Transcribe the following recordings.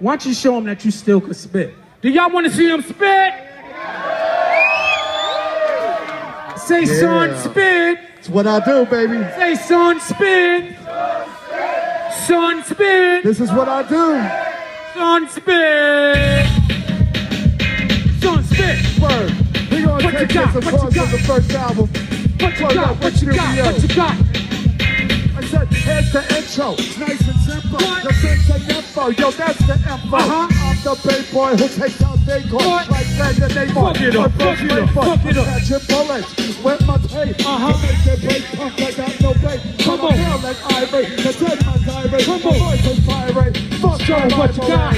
Why don't you show him that you still could spit? Do y'all want to see him spit? Say, son, Yeah. spit. It's what I do, baby. Say, son, spit. Son, spit. This is what I do. Son, spit. Son, spit. Word. We gonna What you take got? this as What far you as the first album. What you Word got? up, What you got? What you got? Here's the intro. It's nice and simple. What? The things and info. Yo, that's the info. Uh-huh. I'm the big boy who takes out big boys like Brandon Nemo. Fuck it up, fuck it up, fuck it up. Catching bullets with my tape. Uh-huh. Make the pump like I got no bait. Come I'm on. a like Ivory. The take my tirade. Come on. voice is pirate. Fuck your what you got.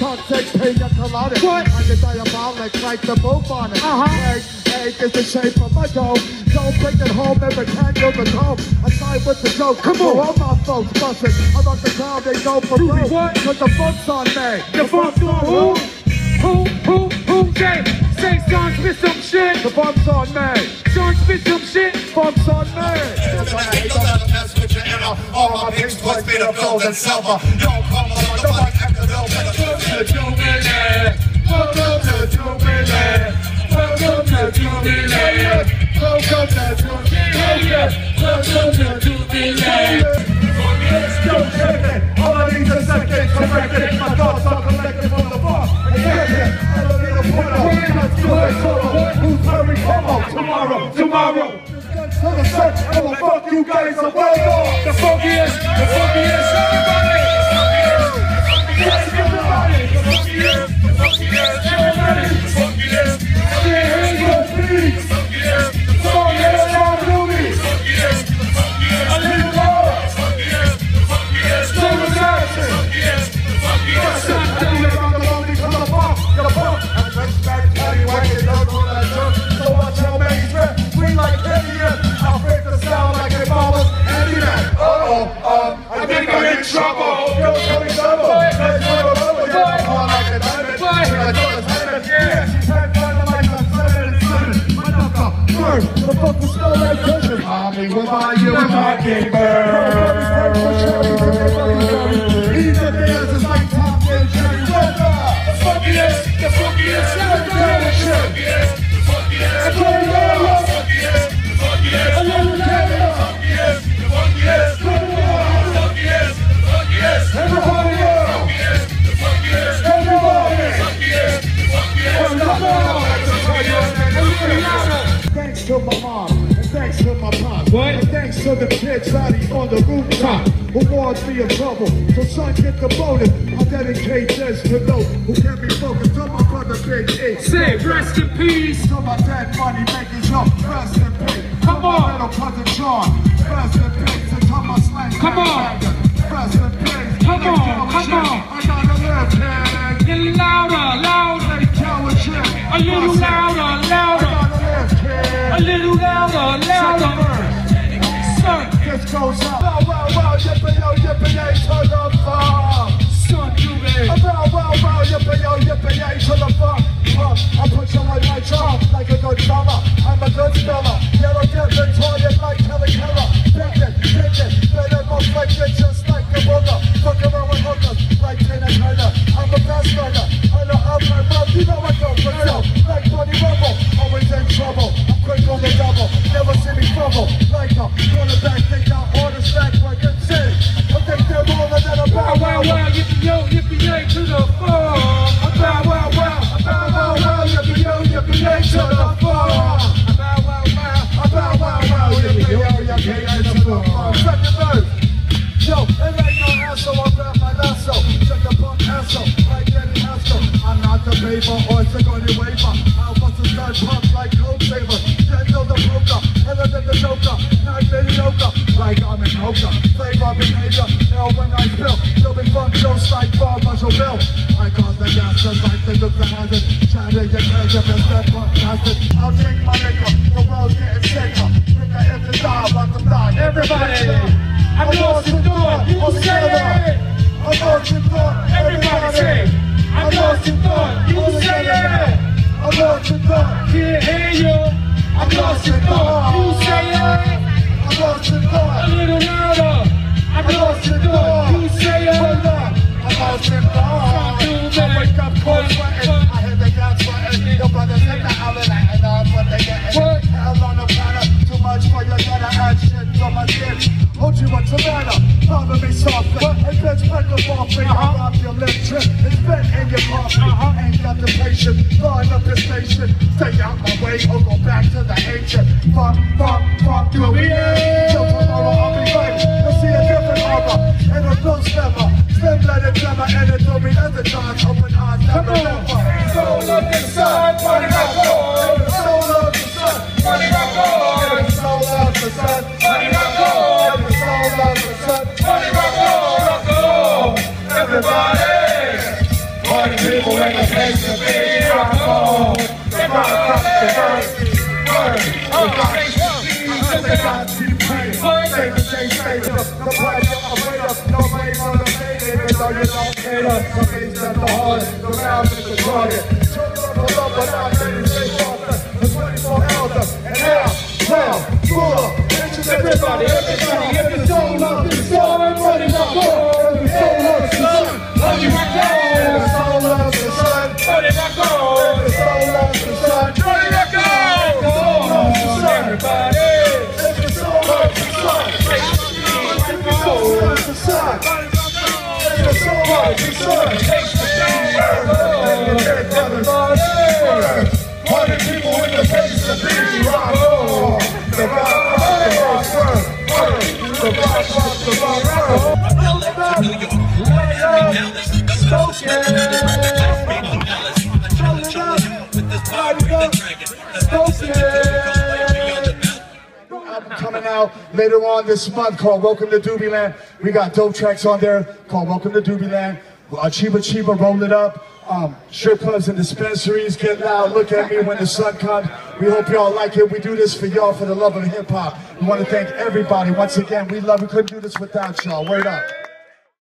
Toxic pina colada. What? I get diabolic like the bubonic. Uh-huh. Egg, egg is the shape of my dome. Don't bring it home every time you're the home. I side with the joke. Come on. all my folks busting. I rock the crowd, they go for Ruby, broke. what? Cause the funk's on me. The funk's on who? Who? Who? Who? Say, say, son, spit some shit. The funk's on me. Son, spit some shit. Funk's on me. All my pics was made of gold and silver. Don't come on, the mic after no Welcome to Jubilee. Welcome to Jubilee. To Jubilee. To Jubilee. To Jubilee. Don't shake it. All I need is a second. Correct it. My thoughts are collected from the bar. It. I don't need a point. Let's hurry? Come on. Tomorrow. Tomorrow. To the search. I will fuck you guys a well dog. The funkiest, the funkiest, everybody. Everybody. Hands What about you and my on the rooftop who warned me of trouble. So son, get the bonus. I dedicate this to those who can't be focused. To my brother Big E. Say, rest in peace. To my dead money making jump, rest in peace. Come To my on. little cousin Sean, rest in peace. And to my slang Come on. rest in peace. Come on, come shit, on. I gotta live, kid. Get louder, louder. Hey. A little I louder, I louder. gotta live, kid. A little louder, louder. This goes. Wow, wow, wow, yippee yo, yippee yay to the farm. son, you man. Wow, wow, wow, yippee yo, yippee yay to the farm. Uh, I put you on my charm like a good drummer. I'm a good speller. I'm the paper or Sigourney Weaver. I'll bust a stud pump like Coke Saver. Then know the poker, heaven than the joker. Not mediocre, like I'm in Hoka. Flavor behavior, hell when I spill. You'll be fun, just like Bob Marshall Bill. I cause the gas, just like the Dukes of Hazzard. Chatting your if it's that punk bastard. I'll drink my liquor, the world's getting sicker. Quicker if it's die, about to die. Everybody, I'm lost in thought. You say it. I'm lost in thought. Lost in thought. You say it. I'm lost in thought. Can't hear you. I'm lost in thought. You say it. I'm lost in A little louder. I'm lost in thought. You say it. I'm lost in thought. boys sweating. I hear the guys sweating. Your brothers in the alley lighting up what they getting. Hell on the planet, too much for your gutter and shit on my skin. Hold you what's the matter? Father me softly. Hey bitch, break the ball free. I rock your lip trip. It's been in your coffee. Ain't got the patience. Line up your station. Stay out my way or go back to the ancient. Fuck, fuck, fuck you. Till the heart. The round is the target. Children of love, but not later on this month called Welcome to Doobieland. We got dope tracks on there called Welcome to Doobieland. Uh, Chiba Chiba roll it up. Um, strip clubs and dispensaries get loud. Look at me when the sun comes. We hope y'all like it. We do this for y'all for the love of hip hop. We want to thank everybody once again. We love. We couldn't do this without y'all. Word up.